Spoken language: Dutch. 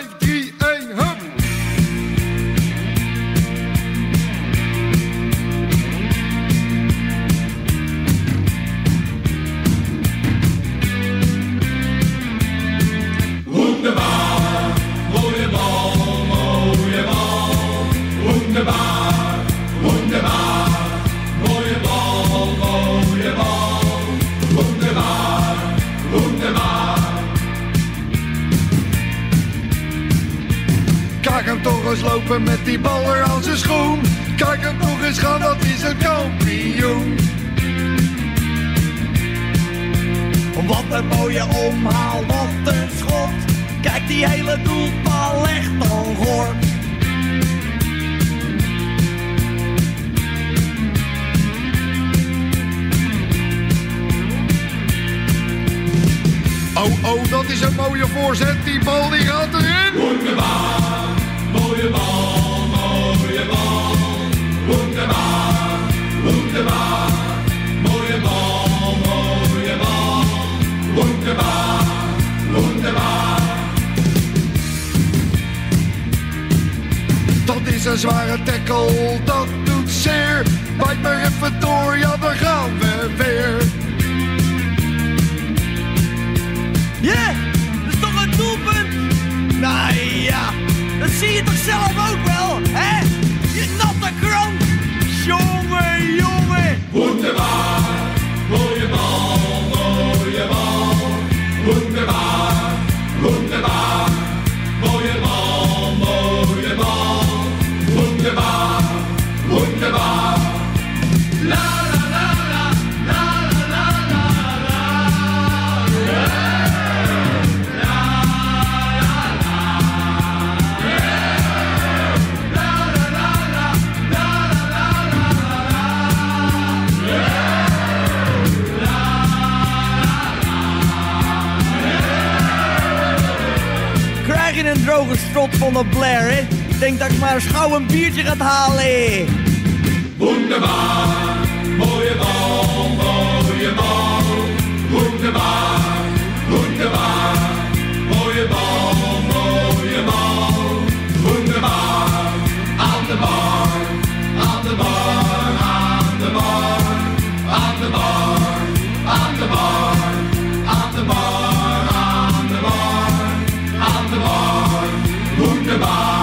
5, 3, 1, hup! Wunderbar, mooie bal, mooie bal. Wunderbar, wunderbar, Kijk hem toch eens lopen met die bal er aan zijn schoen. Kijk hem toch eens gaan, dat is een kampioen. Wat een mooie omhaal, wat een schot. Kijk die hele doelbal echt al hoor. Oh, oh, dat is een mooie voorzet. Die bal die gaat erin. Mooie bal, mooie bal. Wunderbar, wunderbar, mooie bal, mooie bal. Wunderbar, wunderbar. Dat is een zware tackle, dat doet zeer. Bijt maar even door, ja, zie je toch zelf ook wel, hè? Je natte krant. Jongen, droge strot van de Blair, hè? Denk dat ik maar gauw een biertje ga halen. tomorrow.